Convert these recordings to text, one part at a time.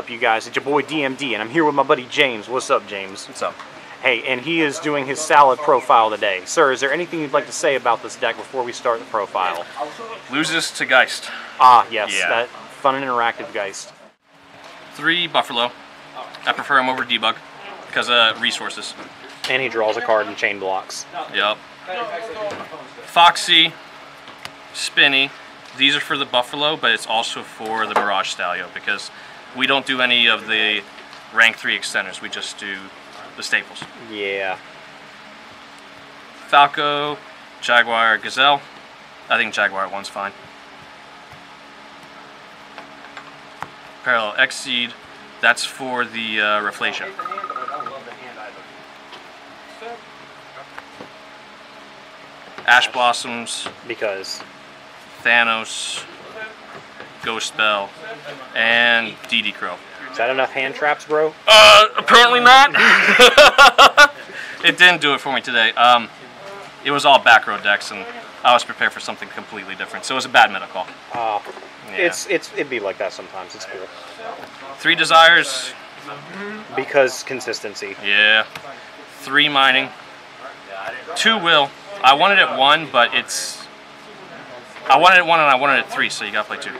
up, you guys? It's your boy DMD, and I'm here with my buddy James. What's up, James? What's up? Hey, and he is doing his salad profile today. Sir, is there anything you'd like to say about this deck before we start the profile? Loses to Geist. Ah, yes, Yeah. that fun and interactive Geist. Three Buffalo. I prefer him over Debug because of resources. And he draws a card and chain blocks. Yep. Foxy, Spinny. These are for the Buffalo, but it's also for the Mirage Stalio because we don't do any of the rank 3 extenders. We just do the staples. Yeah. Falco, Jaguar, Gazelle. I think Jaguar one's fine. Parallel Exceed. That's for the uh, Rafflesia. Ash Blossoms, Because Thanos, Ghost Bell, and DD Crow. is that enough hand traps, bro? Uh, apparently not. it didn't do it for me today. Um, it was all back row decks, and I was prepared for something completely different. So it was a bad meta call. Ah, Yeah. it's it's it'd be like that sometimes. It's cool Three desires. because consistency. Yeah. Three mining. Two will. I wanted it one, but it's. I wanted it one and I wanted it three, so you gotta play two.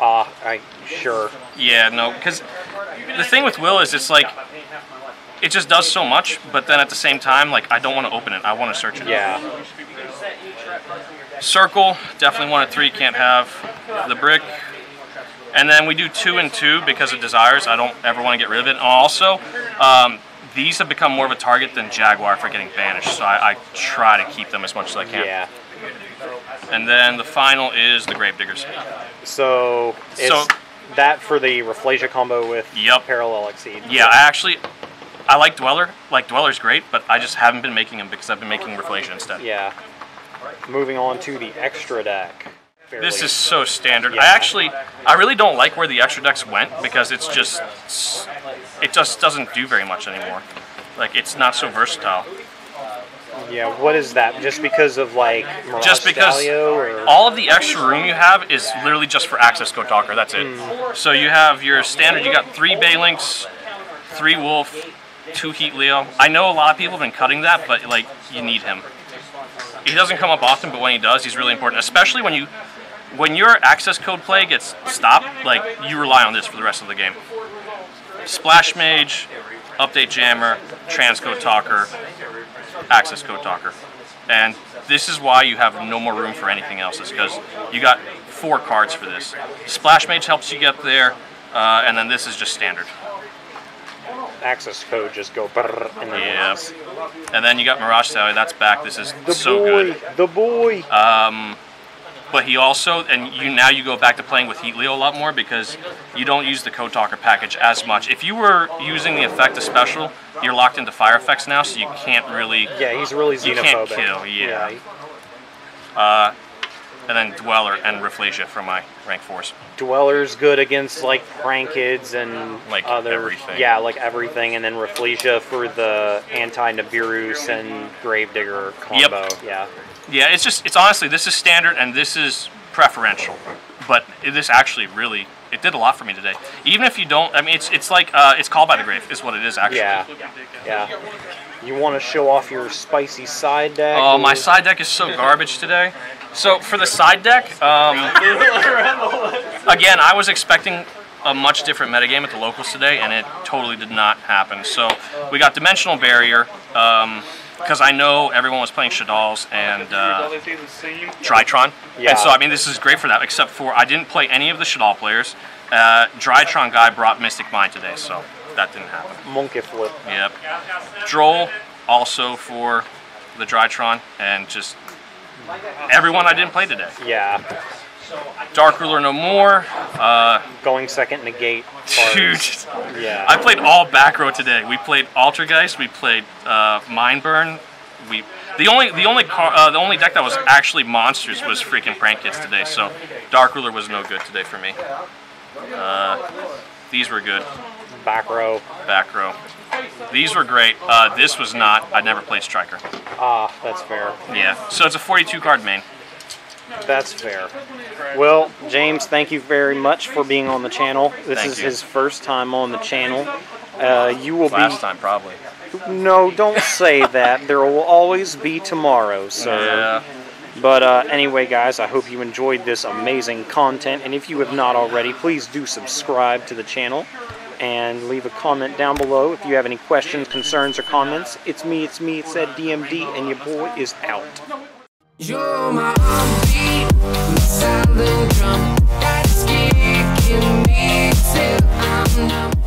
Ah, I sure. Yeah, no, because the thing with Will is it's like it just does so much, but then at the same time, like I don't want to open it. I want to search it. Yeah. Circle, definitely one at three, can't have the brick. And then we do two and two because of desires. I don't ever want to get rid of it. And also, um, these have become more of a target than Jaguar for getting banished, so I, I try to keep them as much as I can. Yeah. And then the final is the Gravediggers. So it's So- that for the Rafflesia combo with Yup. Parallel Exceed. Yeah, I actually, I like Dweller. Like Dweller's great, but I just haven't been making them because I've been making Rafflesia instead. Yeah. Moving on to the extra deck. Fairly- This is so standard. Yeah. I actually, I really don't like where the extra decks went because it's just, it just doesn't do very much anymore. Like it's not so versatile. Yeah, what is that? Just because of like Mirage Just because Stalio all of the extra room you have is literally just for access code talker. That's it. Hmm. So you have your standard. You got three Balelynx, three Wolf, two Heat Leo. I know a lot of people have been cutting that, but like you need him. He doesn't come up often, but when he does, he's really important. Especially when you when your access code play gets stopped, like you rely on this for the rest of the game. Splash Mage, Update Jammer, Transcode Talker, Access Code Talker. And this is why you have no more room for anything else, is because you got four cards for this. Splash Mage helps you get there, uh, and then this is just standard. access code just go brrr and then Yeah. And then you got Mirage Sally, that's back. This is The so boy, good. the boy. But he also, and you now you go back to playing with Heat Leo a lot more because you don't use the Code Talker package as much. If you were using the effect of special, you're locked into fire effects now, so you can't really. yeah, he's really You can't kill, yeah. he- uh, And then Dweller and Rafflesia for my rank force. Dweller's good against like Prank-Kids and Like other everything. Yeah, like everything, and then Rafflesia for the anti Nibirus and Gravedigger combo. Yep. Yeah. Yeah, it's just it's honestly this is standard and this is preferential, but this actually really it did a lot for me today. Even if you don't, I mean it's it's like uh, it's called by the grave is what it is actually. Yeah. Yeah. You want to show off your spicy side deck? Oh, my side deck is so garbage today. So for the side deck, um, again, I was expecting a much different metagame at the locals today, and it totally did not happen. So we got Dimensional Barrier, because I know everyone was playing Shaddolls and uh, Drytron. Yeah. And so, I mean, this is great for that, except for I didn't play any of the Shadal players. Uh, Drytron guy brought Mystic Mine today, so that didn't happen. Monkey flip. Yep. Droll also for the Drytron, and just everyone I didn't play today. Yeah. Dark Ruler no more. Uh, Going second negate. dude. Yeah. I played all back row today. We played Altergeist. We played uh, Mindburn. We the only the only car, uh, the only deck that was actually monsters was freaking Prank-Kids today. So Dark Ruler was no good today for me. Uh, these were good. Back row. Back row. These were great. Uh, this was not. I never played Striker. Ah, that's fair. Yeah. So it's a 42 card main. That's fair. Well, James, thank you very much for being on the channel. This Thank is you. his first time on the channel. Uh, you will Last be. time, probably. No, don't say that. There will always be tomorrow, sir. Yeah. But uh, anyway, guys, I hope you enjoyed this amazing content. And if you have not already, please do subscribe to the channel and leave a comment down below if you have any questions, concerns, or comments. It's me, it's me, it's that DMD, and your boy is out. You're my heartbeat, my silent drum that's kicking me till I'm numb.